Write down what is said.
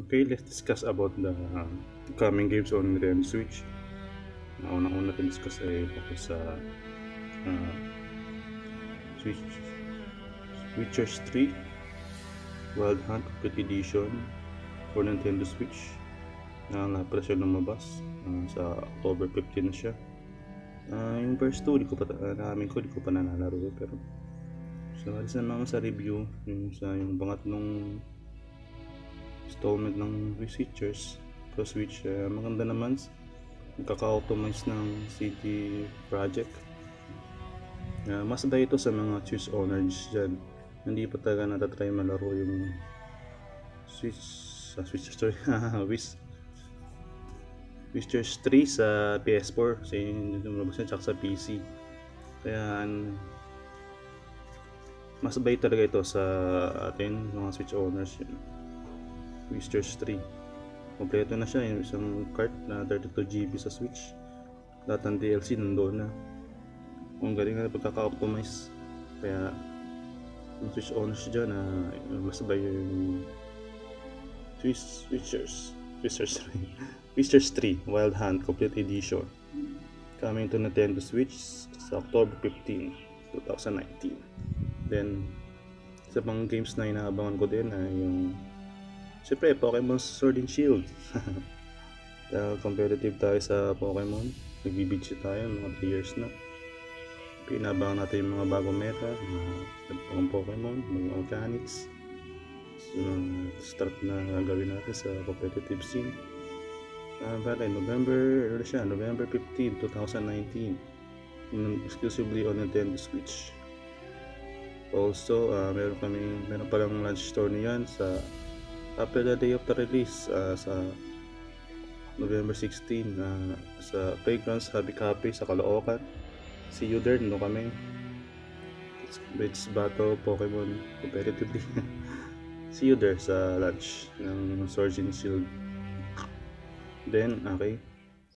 Okay, let's discuss about the uh, coming games on Nintendo Switch. Ang unang-una natin discuss ay tungkol sa uh, Switch Witchers 3 Wild Hunt Complete Edition for Nintendo Switch na napala siya lumabas uh, sa October 15 na siya. Uh, yung first 2, di ko pa, uh, namin ko, di ko pa nanalaro pero sa so, naman sa review yung sa yung bangat nung installment ng Researchers. Pro Switch uh, maganda naman. Nagkaka-optimize ng CD project. Uh, mas da ito sa mga Switch owners dyan. Hindi pa talaga natatry malaro yung Switch sa uh, Switch sorry Wish Witchers 3 sa PS4 sa lumabas na tsaka sa PC kaya mas bay talaga ito sa atin mga Switch owners yun. Wisters 3 kompleto na siya yung isang cart na 32GB sa Switch. Lahat ng DLC nandoon na. Kung galing na pagkaka-optimize. Kaya yung Switch owners dyan na uh, mas ba yung Switch Switchers. Switchers 3 Switchers 3 Wild Hunt Complete Edition. Coming to Nintendo Switch sa October 15 2019 then sa pang games na inaabangan ko din ay yung Siyempre, Pokemon Sword and Shield. Dahil competitive tayo sa Pokemon. Nagbibidyo tayo, mga 3 years na. Pinabangan natin yung mga bagong meta, mga Pokemon, mga mechanics. So, start na gagawin natin sa competitive scene. Uh, bale, November, ano siya, November 15, 2019. Exclusively on Nintendo Switch. Also, uh, meron kami, meron palang launch store niyan sa after the day of the release uh, sa November 16 uh, sa Playgrounds Happy Cafe sa Caloocan. See you there no kami let's battle Pokemon competitively. See you there sa lunch ng and Shield. Then okay